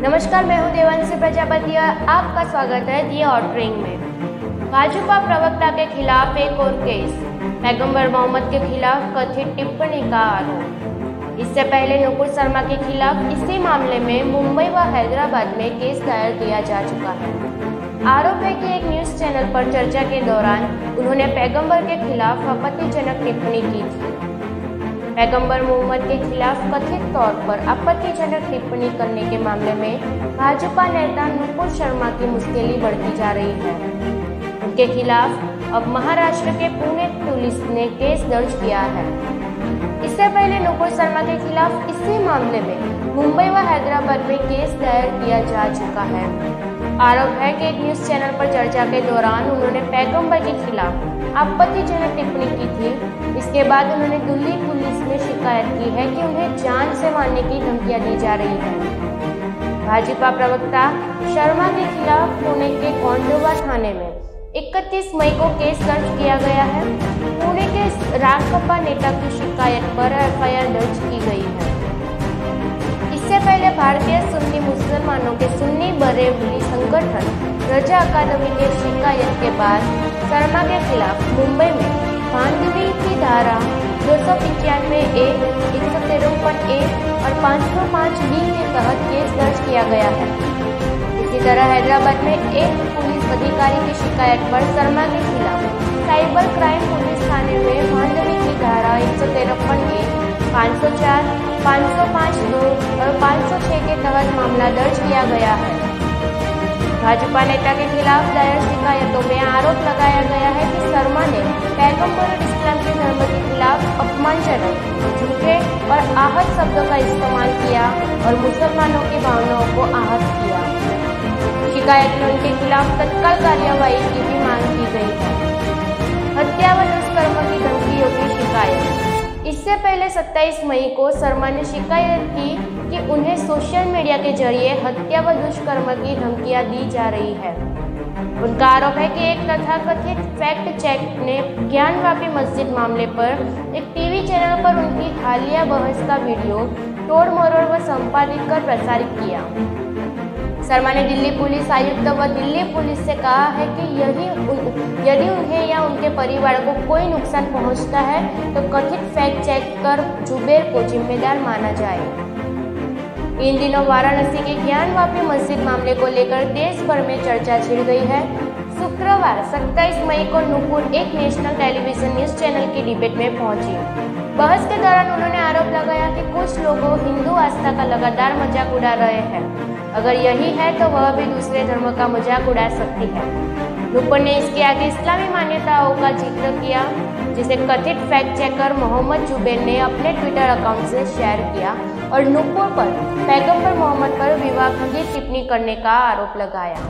नमस्कार, मैं हूँ देवांशी प्रजापति और आपका स्वागत है दी ऑर्डरिंग में। भाजपा प्रवक्ता के खिलाफ एक और केस, पैगंबर मोहम्मद के खिलाफ कथित टिप्पणी का आरोप। इससे पहले नुपुर शर्मा के खिलाफ इसी मामले में मुंबई व हैदराबाद में केस दायर किया जा चुका है। आरोप है कि एक न्यूज़ चैनल पर चर्चा के दौरान उन्होंने पैगंबर के खिलाफ आपत्तिजनक टिप्पणी की थी। पैगंबर मोहम्मद के खिलाफ कथित तौर पर आपत्तिजनक टिप्पणी करने के मामले में भाजपा नेता नुपुर शर्मा की मुश्किल बढ़ती जा रही है। उनके खिलाफ अब महाराष्ट्र के पुणे पुलिस ने केस दर्ज किया है। इससे पहले नुपुर शर्मा के खिलाफ इसी मामले में मुंबई व हैदराबाद में केस दायर किया जा चुका है। आरोप है कि एक न्यूज़ चैनल पर चर्चा के दौरान उन्होंने पैगंबर के खिलाफ आपत्तिजनक टिप्पणी की थी। इसके बाद उन्होंने दिल्ली पुलिस में शिकायत की है कि उन्हें जान से मारने की धमकियाँ दी जा रही है। भाजपा प्रवक्ता शर्मा के खिलाफ पुणे के कौंडोवा थाने में 31 मई को केस दर्ज किया गया है। पुणे के रागपा नेता की शिकायत पर एफआईआर दर्ज की गई है। इससे पहले भारतीय सुन्नी मुसलमानों के सुन्नी बरेली संगठन रजा अकादमी के शिकायत के बाद शर्मा के खिलाफ मुंबई में बांधवी की धारा दो सौ पिचानवे ए, एक सौ तिरपन ए और पाँच सौ पाँच बी के तहत केस दर्ज किया गया है। इसी तरह हैदराबाद में एक पुलिस अधिकारी की शिकायत पर शर्मा के खिलाफ साइबर क्राइम पुलिस थाने में मांडवी की धारा एक सौ तिरपन ए, पाँच सौ चार पाँच सौ पाँच दो और पाँच सौ छः के तहत मामला दर्ज किया गया है। भाजपा नेता के खिलाफ दायर शिकायतों में आरोप लगाया गया है कि शर्मा ने पैगंबर इस्लाम के धर्म के खिलाफ अपमानजनक झूठे और आहत शब्दों का इस्तेमाल किया और मुसलमानों की भावनाओं को आहत किया। शिकायत में उनके खिलाफ तत्काल कार्यवाही की इससे 27 मई को शर्मा ने शिकायत की कि उन्हें सोशल मीडिया के ज़रिए हत्या व दुष्कर्म की धमकियाँ दी जा रही है। उनका आरोप है कि एक तथाकथित फैक्ट चेक ने ज्ञानवापी मस्जिद मामले पर एक टीवी चैनल पर उनकी हालिया बहस का वीडियो तोड़ मरोड़ व संपादित कर प्रसारित किया। शर्मा ने दिल्ली पुलिस आयुक्त व दिल्ली पुलिस से कहा है कि यही यदि उन्हें या उनके परिवार को कोई नुकसान पहुँचता है तो कथित फैक्ट चेक कर जुबेर को जिम्मेदार माना जाए। इन दिनों वाराणसी के ज्ञानवापी मस्जिद मामले को लेकर देश भर में चर्चा छिड़ गई है। शुक्रवार 27 मई को नूपुर एक नेशनल टेलीविज़न न्यूज़ चैनल की डिबेट में पहुँची। बहस के दौरान उन्होंने आरोप लगाया कि कुछ लोगों हिंदू आस्था का लगातार मज़ाक उड़ा रहे हैं। अगर यही है तो वह भी दूसरे धर्म का मज़ाक उड़ा सकती है। नुपुर ने इसके आगे इस्लामी मान्यताओं का ज़िक्र किया, जिसे कथित फैक्ट चेकर मोहम्मद जुबेर ने अपने ट्विटर अकाउंट से शेयर किया और नुपुर पर, पैगंबर मोहम्मद पर विवाह की टिप्पणी करने का आरोप लगाया।